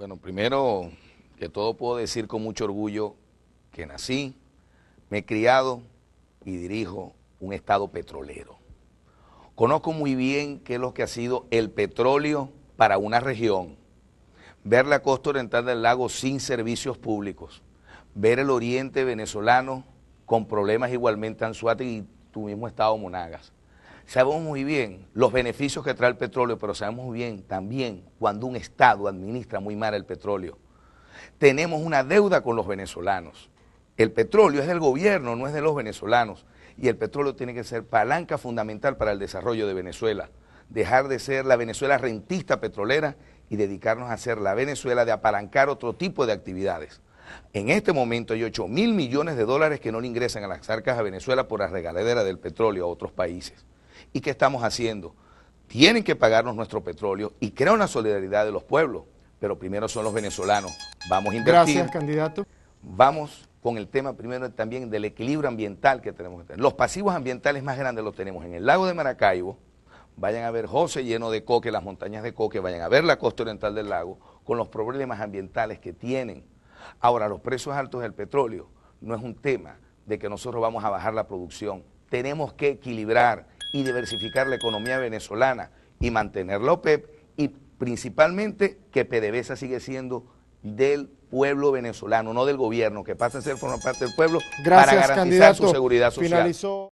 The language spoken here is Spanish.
Bueno, primero que todo puedo decir con mucho orgullo que nací, me he criado y dirijo un estado petrolero. Conozco muy bien qué es lo que ha sido el petróleo para una región. Ver la costa oriental del lago sin servicios públicos. Ver el oriente venezolano con problemas igualmente Anzuate y tu mismo estado Monagas. Sabemos muy bien los beneficios que trae el petróleo, pero sabemos muy bien también cuando un Estado administra muy mal el petróleo. Tenemos una deuda con los venezolanos. El petróleo es del gobierno, no es de los venezolanos. Y el petróleo tiene que ser palanca fundamental para el desarrollo de Venezuela. Dejar de ser la Venezuela rentista petrolera y dedicarnos a ser la Venezuela de apalancar otro tipo de actividades. En este momento hay 8 mil millones de dólares que no le ingresan a las arcas a Venezuela por la regaladera del petróleo a otros países. ¿Y qué estamos haciendo? Tienen que pagarnos nuestro petróleo y crear una solidaridad de los pueblos, pero primero son los venezolanos. Vamos a invertir. Gracias, candidato. Vamos con el tema primero también del equilibrio ambiental que tenemos que tener. Los pasivos ambientales más grandes los tenemos en el lago de Maracaibo, vayan a ver José lleno de coque, las montañas de coque, vayan a ver la costa oriental del lago, con los problemas ambientales que tienen. Ahora, los precios altos del petróleo no es un tema de que nosotros vamos a bajar la producción. Tenemos que equilibrar y diversificar la economía venezolana y mantener la OPEP y principalmente que PDVSA sigue siendo del pueblo venezolano, no del gobierno, que pasa a ser formar parte del pueblo Gracias, para garantizar candidato. su seguridad social. Finalizó.